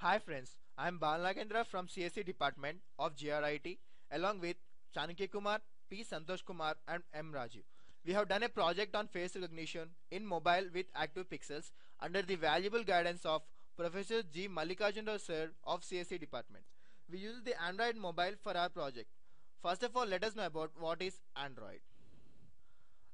Hi friends, I am Balnagendra from CSE department of GRIET along with Chanakya Kumar, P. Santosh Kumar and M. Rajiv. We have done a project on face recognition in mobile with active pixels under the valuable guidance of Professor G. Mallikarjun sir of CSE department. We use the Android mobile for our project. First of all, let us know about what is Android.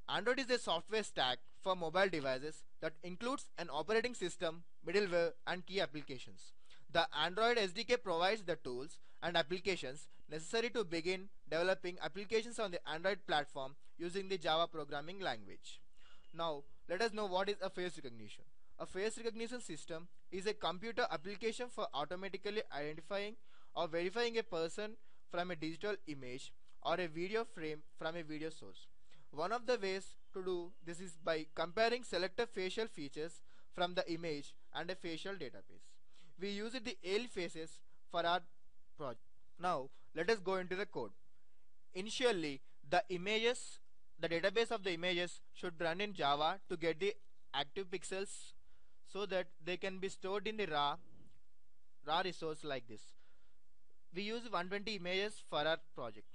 Android is a software stack for mobile devices that includes an operating system, middleware and key applications. The Android SDK provides the tools and applications necessary to begin developing applications on the Android platform using the Java programming language. Now, let us know what is a face recognition. A face recognition system is a computer application for automatically identifying or verifying a person from a digital image or a video frame from a video source. One of the ways to do this is by comparing selected facial features from the image and a facial database. We use the Yale faces for our project. Now let us go into the code. Initially the images, the database of the images should run in Java to get the active pixels so that they can be stored in the raw raw resource like this. We use 120 images for our project.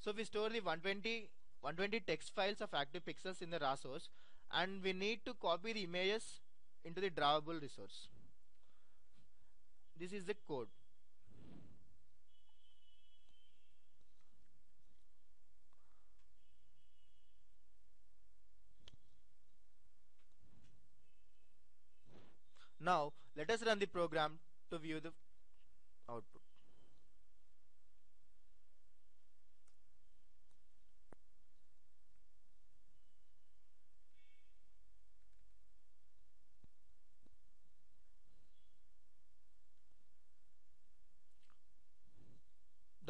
So we store the 120 120 text files of active pixels in the raw source and we need to copy the images into the drawable resource. This is the code. Now let us run the program to view the output.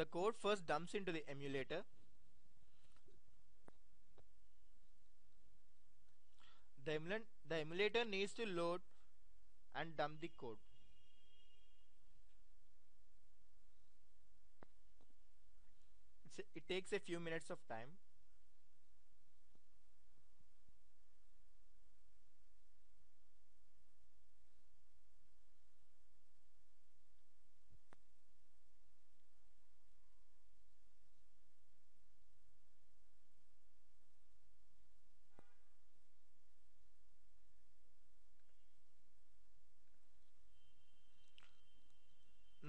the code first dumps into the emulator. The, emul the emulator needs to load and dump the code. It takes a few minutes of time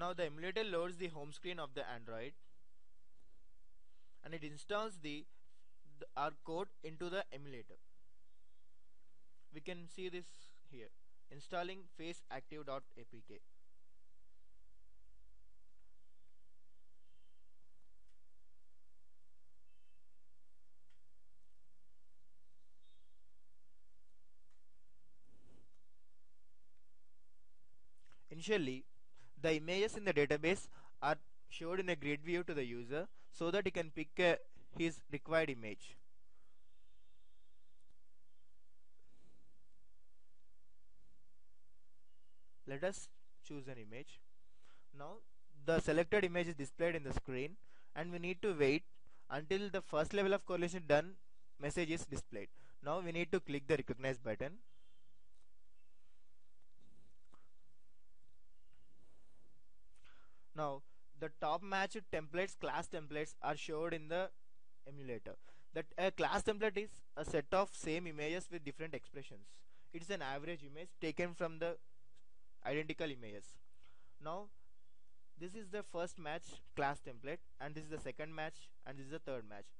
Now the emulator loads the home screen of the Android and it installs the, the our code into the emulator. We can see this here installing faceactive.apk. Initially the images in the database are showed in a grid view to the user so that he can pick uh, his required image. Let us choose an image. Now the selected image is displayed in the screen and we need to wait until the first level of correlation done message is displayed. Now we need to click the recognize button Now the top matched templates class templates are showed in the emulator. That a class template is a set of same images with different expressions. It is an average image taken from the identical images. Now this is the first match class template and this is the second match and this is the third match.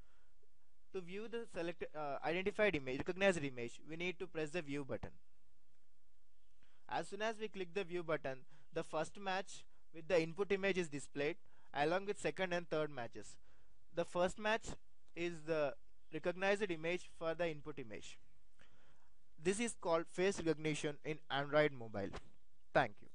To view the selected uh, identified image, recognized image, we need to press the view button. As soon as we click the view button, the first match with the input image is displayed along with second and third matches. The first match is the recognized image for the input image. This is called face recognition in Android mobile. Thank you.